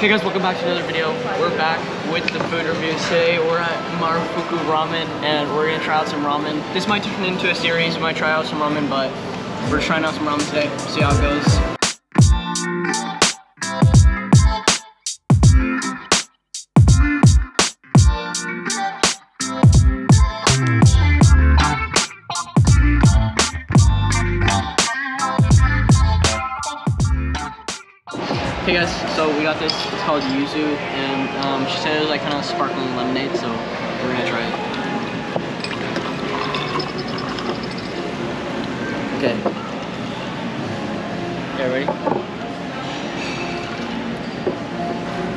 Hey guys, welcome back to another video. We're back with the food review. Today we're at Marufuku Ramen and we're gonna try out some ramen. This might turn into a series, we might try out some ramen, but we're trying out some ramen today. See how it goes. Hey guys, so we got this. Called Yuzu, and um, she said it was like kind of sparkling lemonade, so we're gonna try it. Okay. Okay, ready?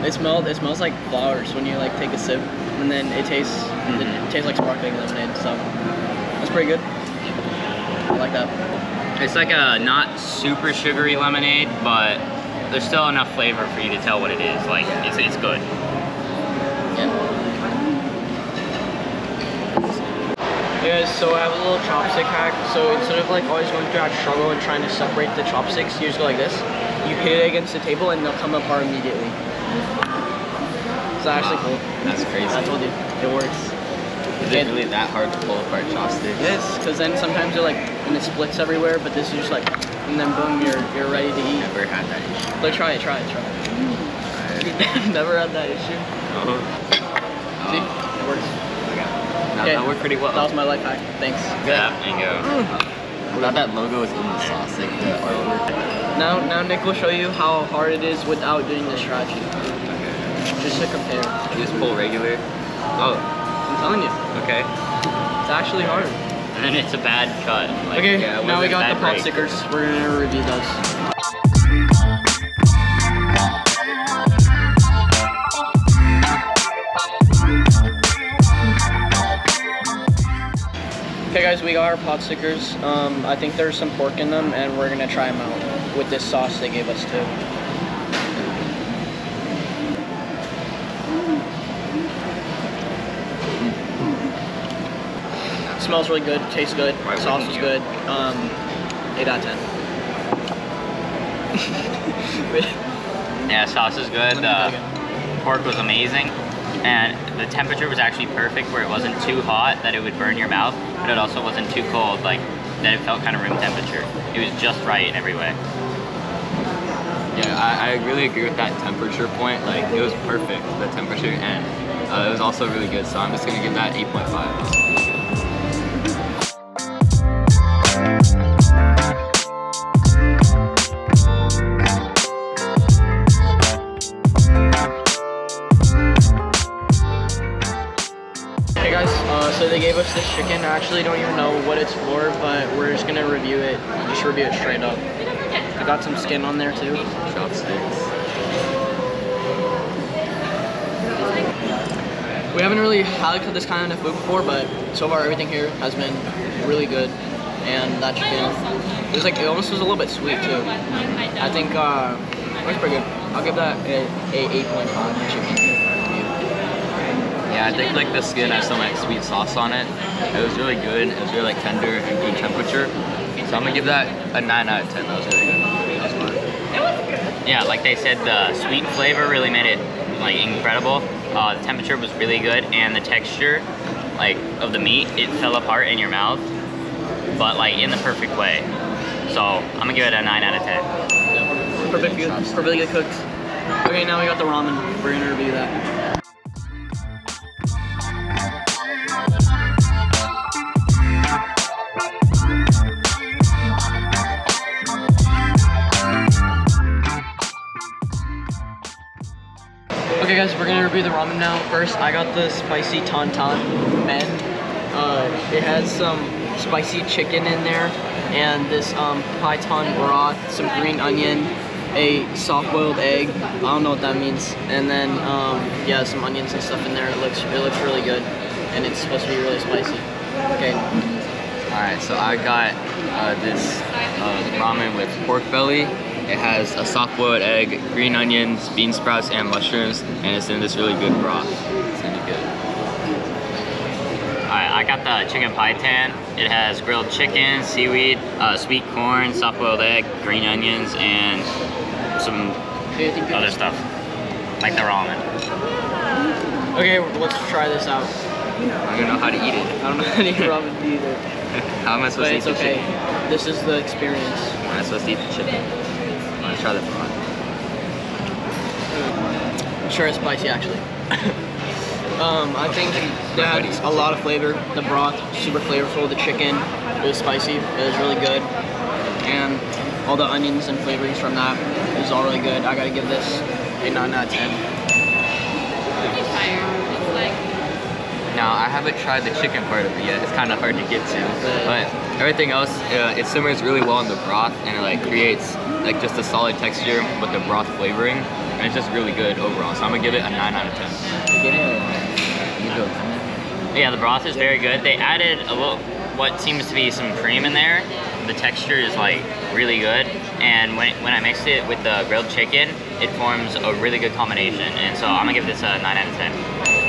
It smells. It smells like flowers when you like take a sip, and then it tastes. It, it tastes like sparkling lemonade. So that's pretty good. I like that. It's like a not super sugary lemonade, but there's still enough flavor for you to tell what it is. Like it's, it's good. Yeah. So I have a little chopstick hack. So instead of like always going through that struggle and trying to separate the chopsticks, you just go like this. You hit it against the table and they'll come apart immediately. It's actually cool. That's crazy. I told you, it works. Is it really that hard to pull apart chopsticks? Yes, because then sometimes they're like, and it splits everywhere, but this is just like, and then boom, you're you're ready to eat. Never had that issue. Like try it, try it, try it. Never had that issue. Oh. See, uh-huh. it works. That, Okay. that worked pretty well. That was my life hack. Thanks. Yeah, and go. I thought that logo is in the sauce, like the artwork. Now, now Nick will show you how hard it is without doing the strategy. Just to compare. You just pull regular. Oh, I'm telling you, okay. it's actually hard. And then it's a bad cut. Like, okay, yeah, now we got the pop stickers. We're gonna review those. Okay guys, we got our pot stickers. Um, I think there's some pork in them and we're gonna try them out with this sauce they gave us too. Smells really good, tastes good, Why sauce wouldn't is you? good. Um, 8 out of 10. Yeah, sauce is good. Let me The pork was amazing, and the temperature was actually perfect, where it wasn't too hot that it would burn your mouth, but it also wasn't too cold, like that it felt kind of room temperature. It was just right in every way. Yeah, I, I really agree with that temperature point. Like, it was perfect, the temperature, and uh, it was also really good. So I'm just gonna give that 8.5. what it's for, but we're just gonna review it. Just review it straight up. I got some skin on there too. Chopsticks. We haven't really had this kind of food before, but so far everything here has been really good. And that chicken, it was like it almost was a little bit sweet too. I think uh, it was pretty good. I'll give that a, a 8.5 chicken. Yeah, I think like the skin has some like sweet sauce on it. It was really good. It was really like tender and good temperature. So I'm gonna give that a 9 out of 10. That was really good. That was fun. Yeah, like they said, the sweet flavor really made it like incredible. Uh, the temperature was really good, and the texture, like of the meat, it fell apart in your mouth, but like in the perfect way. So I'm gonna give it a nine out of ten. Perfect good, perfectly good cooked. Okay, now we got the ramen. We're gonna review that. Okay guys, we're gonna review the ramen now. First, I got the spicy tantanmen. Uh, it has some spicy chicken in there, and this um, paitan broth, some green onion, a soft-boiled egg. I don't know what that means. And then um, yeah, some onions and stuff in there. It looks it looks really good, and it's supposed to be really spicy. Okay, Alright, so I got uh, this uh, ramen with pork belly. It has a soft boiled egg, green onions, bean sprouts, and mushrooms, and it's in this really good broth. It's gonna be good. Alright, I got the chicken pie paitan. It has grilled chicken, seaweed, uh, sweet corn, soft boiled egg, green onions, and some okay I think other stuff. like the ramen. Okay, let's try this out. I don't know how to eat it. I don't know how to eat ramen either, How am I supposed but to eat it's okay. chicken? This is the experience. Am I supposed to eat the chicken? Try the. I'm sure it's spicy actually. um, I think they had a lot of flavor. The broth, super flavorful. The chicken, it was spicy. It was really good. And all the onions and flavorings from that is all really good. I gotta give this a 9 out of 10. Now, I haven't tried the chicken part of it yet. It's kind of hard to get to. But everything else, uh, it simmers really well in the broth and it like creates like just a solid texture with the broth flavoring. And it's just really good overall. So I'm gonna give it a 9 out of 10. Yeah, the broth is very good. They added a little, what seems to be some cream in there. The texture is like really good, and when when I mixed it with the grilled chicken, it forms a really good combination. And so I'm gonna give this a nine out of ten.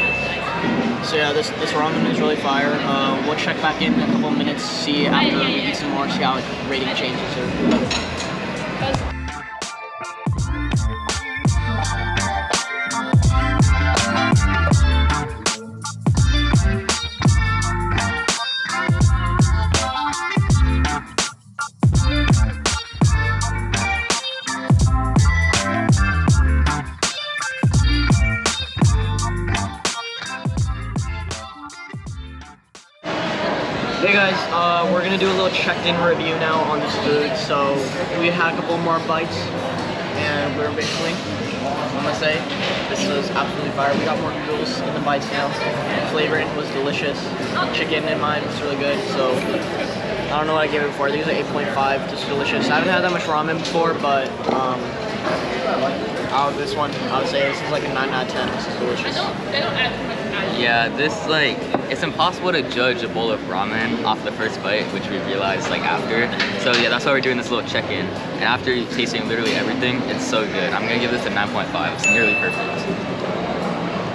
So yeah, this this ramen is really fire. Uh, we'll check back in a couple minutes, see after we eat some more, see how rating changes. Or... guys, uh, we're gonna do a little checked-in review now on this food. So we had a couple more bites, and we're basically, I'm gonna say, this was absolutely fire. We got more noodles in the bites now. Flavoring was delicious. Chicken in mine was really good. So I don't know what I gave it before. I think it was an 8.5. Just delicious. I haven't had that much ramen before, but um, out of this one, I would say this is like a 9 out of 10. This is delicious. Yeah, this like it's impossible to judge a bowl of ramen off the first bite, which we realized like after. So yeah, that's why we're doing this little check-in. And after tasting literally everything, it's so good. I'm gonna give this a 9.5. It's nearly perfect.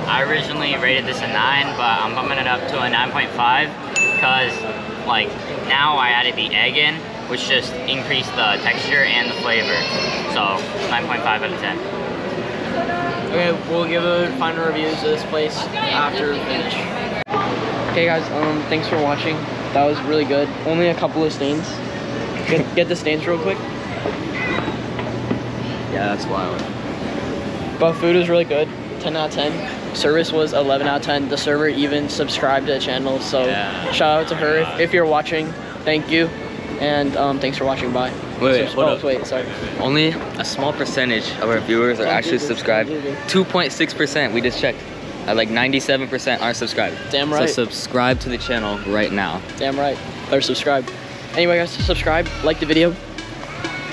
I originally rated this a 9, but I'm bumping it up to a 9.5 because, like, now I added the egg in, which just increased the texture and the flavor. So, 9.5 out of 10. Okay, we'll give a final review of this place after we finish. Okay guys, um, thanks for watching. That was really good. Only a couple of stains. Get, get the stains real quick. Yeah, that's wild. But food was really good. 10 out of 10. Service was 11 out of 10. The server even subscribed to the channel, so Yeah. shout out to her. If, if you're watching, thank you. And um, thanks for watching. Bye. Wait, hold oh, wait, sorry. Only a small percentage of our viewers are actually subscribed. don't do this. 2.6%. We just checked. At like 97% aren't subscribed. Damn right. So subscribe to the channel right now. Damn right. Better subscribe. Anyway, guys, subscribe, like the video.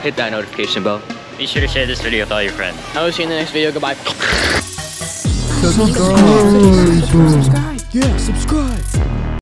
Hit that notification bell. Be sure to share this video with all your friends. I will see you in the next video. Goodbye. subscribe. Yeah, subscribe.